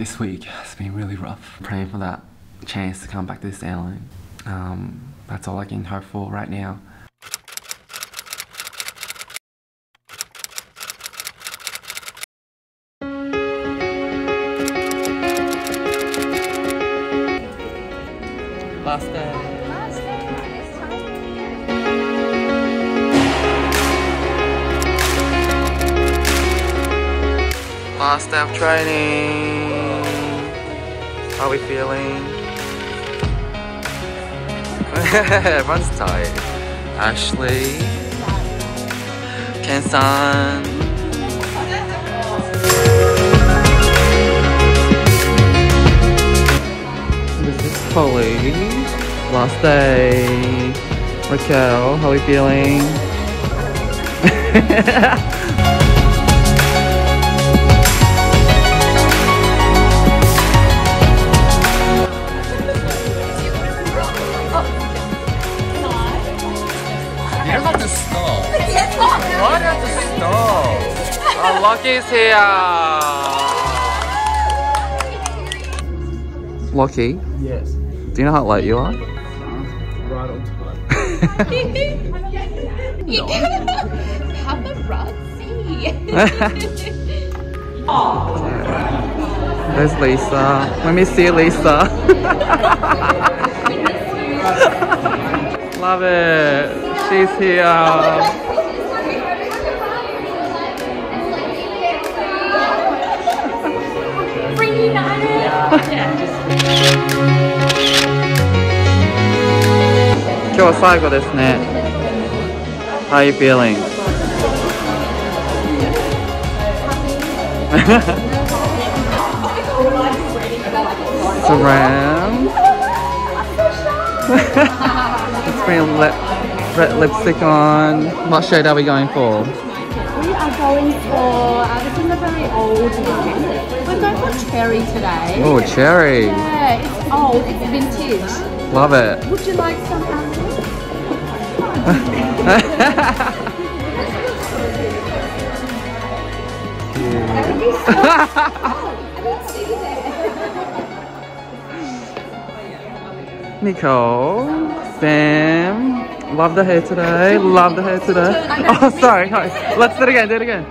This week has been really rough. Praying for that chance to come back to this airline. Um, that's all I can hope for right now. Last day. Last day of training. How are we feeling? Everyone's tired. Ashley. Ken-san. This is Polly. Last day. Raquel, how are we feeling? Lucky's here. Lucky, Yes. do you know how late you are? Right on time. There's Lisa. Let me see Lisa. Love it. She's here. 今日最後ですね。How are you feeling? Saram. Let's bring lip, red lipstick on. What shade are we going for? We are going for, uh, this is a very old one. We're going for cherry today. Oh, cherry. Yeah, it's old, it's vintage. Love it. Would you like some apple? Nicole, Sam, love the hair today. Love the hair today. Oh, sorry. Let's do it again. Do it again.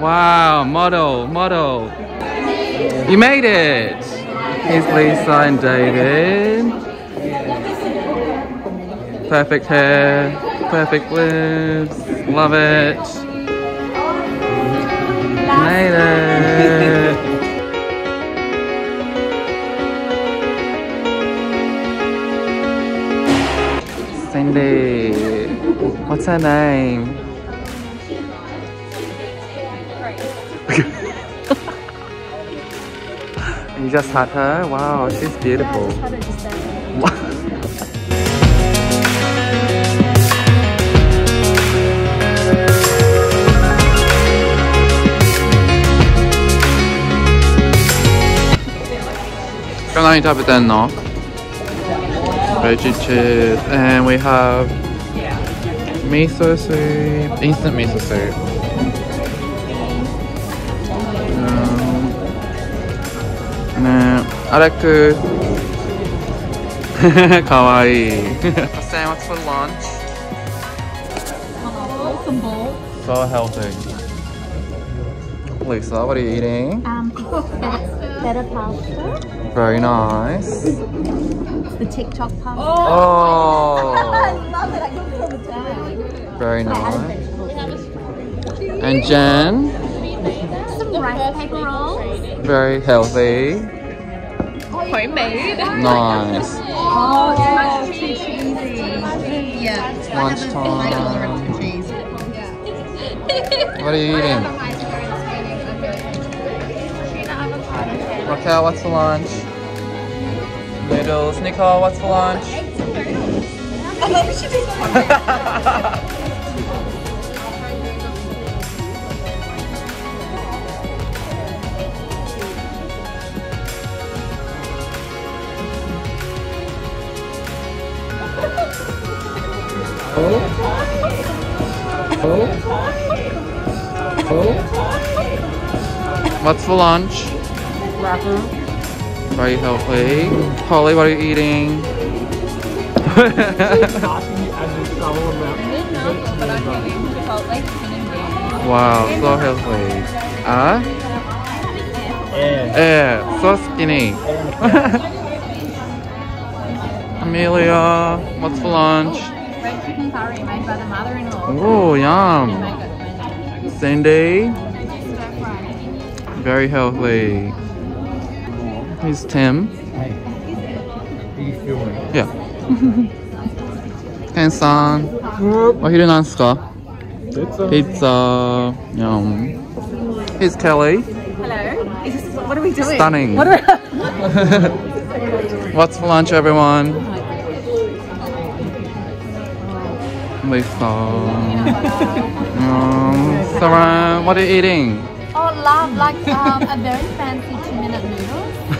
Wow, model, model. You made it. Here's Lisa and David. Perfect hair, perfect lips. Love it. Made it. Cindy. What's her name? you just had her? Wow, she's beautiful. 今日何食べてんの Veggie chips and we have miso soup, instant miso soup. Um, no, Araku. Kawaii. Sam, what's for lunch? So healthy. Lisa, what are you eating? Um, better pasta. Very nice. The TikTok pasta. Oh, oh. love it, I cook it all the time. very nice. vegetables. And Jen, Some rice paper rolls. very healthy. Homemade. Nice. Oh, it's much too cheesy. Yeah. Lunchtime. cheese. What are you eating? Raquel, what's for lunch? Noodles. Nicole, what's for lunch? What's for lunch? Wrapper. Very healthy. Holly, what are you eating? Asking me as a travel amount. but I'm having Chipotle chicken and beans. wow, so healthy. Ah? Yeah. Yeah, so skinny. Amelia, what's for lunch? Red chicken curry made by the mother-in-law. Oh, yum. Make it Cindy, stir fry. very healthy. Here's Tim. Hey. You feel? Yeah. Ken-san, what you doing, Ska? It's a Pizza. Yum. Here's Kelly. Hello. Is this, what are we doing? Stunning. What are we... What's for lunch, everyone? Lisa. um, Sarah, what are you eating? Oh, love, like um, a very fancy two-minute